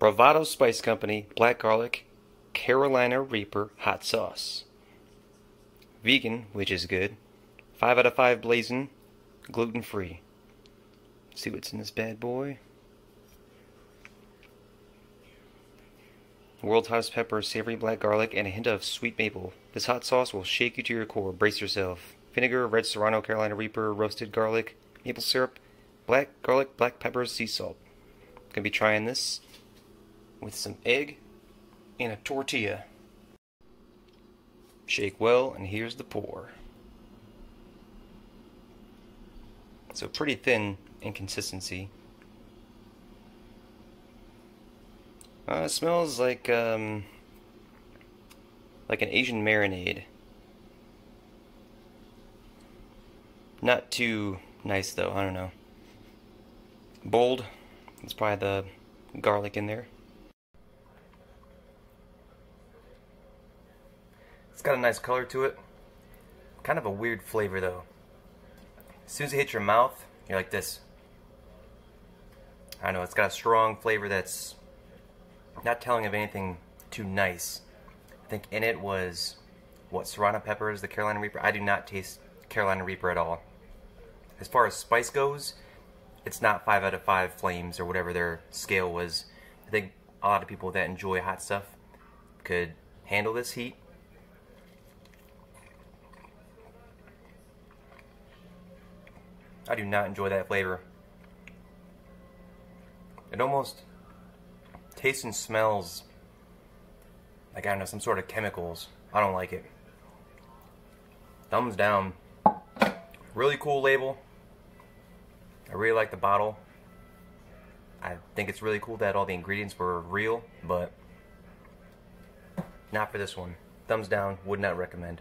Bravado Spice Company Black Garlic Carolina Reaper Hot Sauce. Vegan, which is good. 5 out of 5 blazing, gluten free. See what's in this bad boy. World's hottest pepper, savory black garlic, and a hint of sweet maple. This hot sauce will shake you to your core. Brace yourself. Vinegar, red serrano, Carolina Reaper, roasted garlic, maple syrup, black garlic, black pepper, sea salt. Gonna be trying this with some egg and a tortilla. Shake well, and here's the pour. So pretty thin in consistency. Uh, it smells like um, like an Asian marinade. Not too nice though. I don't know. Bold. It's probably the garlic in there. It's got a nice color to it. Kind of a weird flavor though. As soon as it hits your mouth, you're like this. I don't know, it's got a strong flavor that's not telling of anything too nice. I think in it was, what, serrano peppers, the Carolina Reaper. I do not taste Carolina Reaper at all. As far as spice goes, it's not 5 out of 5 flames or whatever their scale was. I think a lot of people that enjoy hot stuff could handle this heat. I do not enjoy that flavor. It almost tastes and smells like, I don't know, some sort of chemicals. I don't like it. Thumbs down. Really cool label. I really like the bottle. I think it's really cool that all the ingredients were real, but not for this one. Thumbs down, would not recommend.